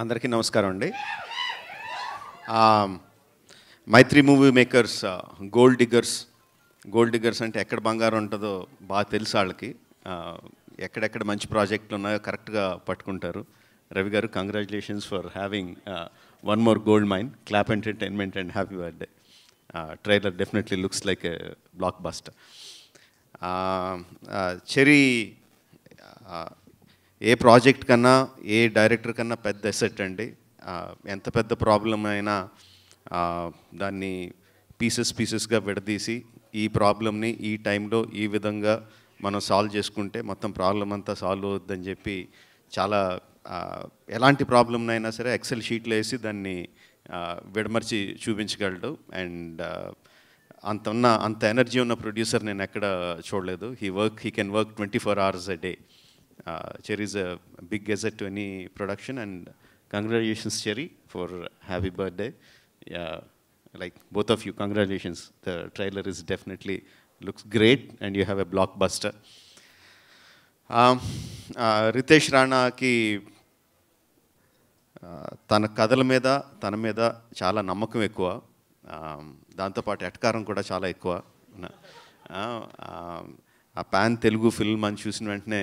అందరికీ నమస్కారం అండి. Mythri movie makers gold diggers gold diggers అంటే ఎక్కడ బంగారం ఉంటుందో బాగా తెలుసు వాళ్ళకి. ఎక్కడెక్కడ మంచి ప్రాజెక్టులు ఉన్నాయో కరెక్ట్గా పట్టుకుంటారు. Ravi garu congratulations for having one more gold mine clap entertainment and happy birthday trailer definitely looks like a blockbuster Cherry A project కన్నా ఏ డైరెక్టర్ కన్నా పెద్ద ఎసెట్ అండి. ఎంత పెద్ద ప్రాబ్లం అయినా దాన్ని పీసెస్ పీసెస్గా విడదీసి ఈ ప్రాబ్లమ్ని ఈ టైంలో ఈ విధంగా మనం సాల్వ్ చేసుకుంటే మొత్తం ప్రాబ్లం అంతా సాల్వ్ అవుద్దని చెప్పి చాలా ఎలాంటి ప్రాబ్లంనైనా సరే ఎక్సెల్ షీట్లో వేసి దాన్ని విడమర్చి చూపించగలడు. అండ్ అంత ఉన్న అంత ఎనర్జీ ఉన్న ప్రొడ్యూసర్ నేను ఎక్కడ చూడలేదు. He work he can work twenty four hours a day Uh, Cherry big a big gazette production, any production and for Cherry for Yeah, like like both of congratulations. The trailer trailer is definitely looks great and you a blockbuster. Blockbuster Ritesh రాణాకి ki తన కథల మీద తన మీద చాలా నమ్మకం ఎక్కువ um, దాంతోపాటు ఎటకారం కూడా చాలా ఎక్కువ ఆ పాన్ తెలుగు ఫిల్మ్ అని చూసిన వెంటనే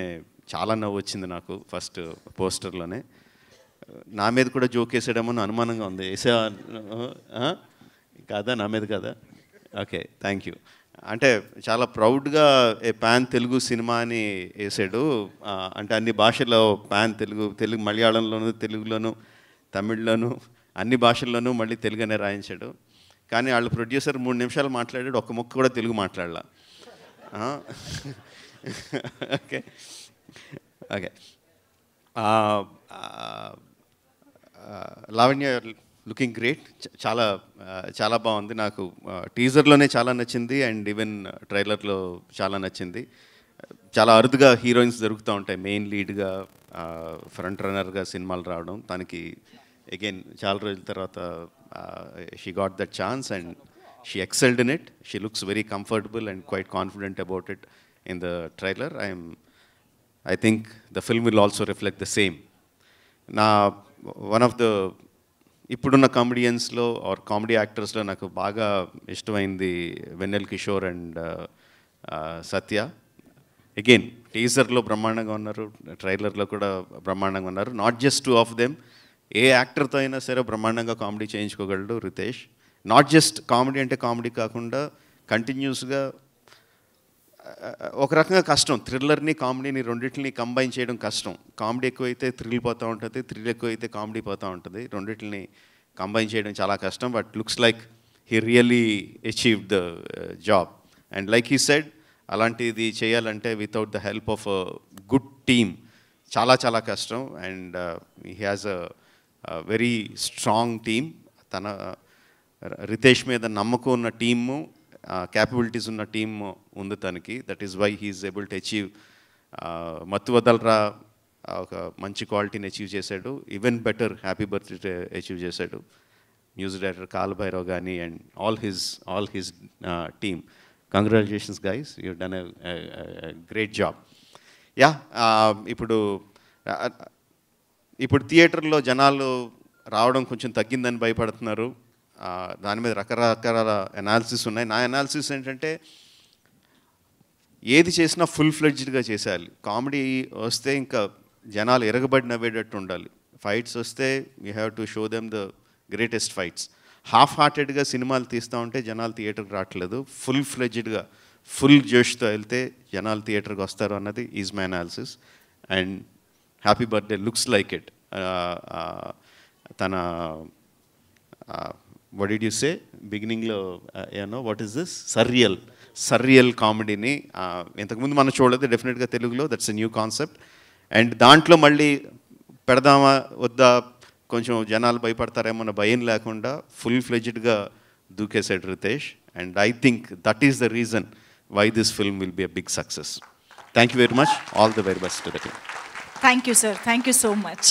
చాలా నవ్వు వచ్చింది నాకు ఫస్ట్ పోస్టర్లోనే. నా మీద కూడా జోక్ వేసాడేమో అనుమానంగా ఉంది. వేసా కాదా? నా మీద కాదా? ఓకే థ్యాంక్ యూ అంటే చాలా ప్రౌడ్గా ఏ పాన్ తెలుగు సినిమా అని వేసాడు. అంటే అన్ని భాషల్లో పాన్ తెలుగు తెలుగు మలయాళంలోను తెలుగులోను తమిళ్ళోను అన్ని భాషల్లోనూ మళ్ళీ తెలుగు అనే రాయించాడు. కానీ వాళ్ళ ప్రొడ్యూసర్ మూడు నిమిషాలు మాట్లాడాడు ఒక ముక్క కూడా తెలుగు మాట్లాడాల. Okay okay Lavanya looking great చాలా uh, చాలా బాగుంది. నాకు uh, టీజర్లోనే చాలా నచ్చింది అండ్ ఈవెన్ ట్రైలర్లో చాలా నచ్చింది. చాలా అరుదుగా హీరోయిన్స్ దొరుకుతూ ఉంటాయి. మెయిన్ లీడ్గా ఫ్రంట్ రన్నర్గా సినిమాలు రావడం. తనకి అగైన్ చాలా రోజుల తర్వాత she got that chance and she excelled in it she looks very comfortable and quite confident about it in the trailer I'm I think the film will also reflect the same నా one of the ఇప్పుడున్న కామెడియన్స్లో are comedy యాక్టర్స్లో నాకు బాగా ఇష్టమైంది Vennela Kishore and uh, uh, Satya. Again టీజర్లో బ్రహ్మాండంగా ఉన్నారు ట్రైలర్లో కూడా బ్రహ్మాండంగా ఉన్నారు. Not just two of them ఏ యాక్టర్తో అయినా సరే బ్రహ్మాండంగా కామెడీ చేయించుకోగలడు రితేష్. నాట్ జస్ట్ కామెడీ అంటే కామెడీ కాకుండా కంటిన్యూస్గా ఒక రకంగా కష్టం. థ్రిల్లర్ని కామెడీని రెండింటిని కంబైన్ చేయడం కష్టం. కామెడీ ఎక్కువైతే థ్రిల్ పోతూ ఉంటుంది థ్రిల్ ఎక్కువైతే కామెడీ పోతూ ఉంటుంది. రెండింటిని కంబైన్ చేయడం చాలా కష్టం but looks like he really achieve the uh, job. And like he said అలాంటిది చేయాలంటే without the help of good team చాలా చాలా కష్టం. And uh, he has a uh, very strong team. తన రితేష్ మీద నమ్మకం ఉన్న టీము క్యాపబిలిటీస్ ఉన్న టీమ్ ఉంది తనకి. That is why he's able to achieve Mathu Vadalara ఒక మంచి క్వాలిటీని అచీవ్ చేశాడు. Even better happy birthday achieve చేశాడు. మ్యూజిక్ డైరెక్టర్ కాల్భైరవ్ కానీ and all his all his team congratulations guys you done great job yeah ఇప్పుడు ఇప్పుడు థియేటర్లో జనాలు రావడం కొంచెం తగ్గిందని భయపడుతున్నారు. దాని మీద రకరకాల ఎనాలిసిస్ ఉన్నాయి. నా ఎనాలిసిస్ ఏంటంటే ఏది చేసినా ఫుల్ ఫ్లెడ్జ్డ్గా చేసేయాలి. కామెడీ వస్తే ఇంకా జనాలు ఎరగబడి నవ్వేటట్టు ఉండాలి. ఫైట్స్ వస్తే you have to show them the greatest fights half హార్టెడ్గా సినిమాలు తీస్తూ ఉంటే జనాలు థియేటర్కి రావట్లేదు. ఫుల్ ఫ్లెడ్జ్డ్గా ఫుల్ జోష్తో వెళ్తే జనాలు థియేటర్కి వస్తారు అన్నది is my analysis and happy birthday looks like it తన వడ్ డిడ్ యూ సే బిగినింగ్లో ఏమో what is this surreal surreal కామెడీని ఇంతకుముందు మనం చూడలేదు డెఫినెట్గా తెలుగులో that's a new concept and దాంట్లో మళ్ళీ పెడదామా వద్దా కొంచెం జనాలు భయపడతారేమో అన్న భయం లేకుండా ఫుల్ ఫ్లెజ్డ్గా దూకేశాడు Ritesh. And I think that is the reason why this film will be a big success thank you very much all the very best thank you sir thank you so much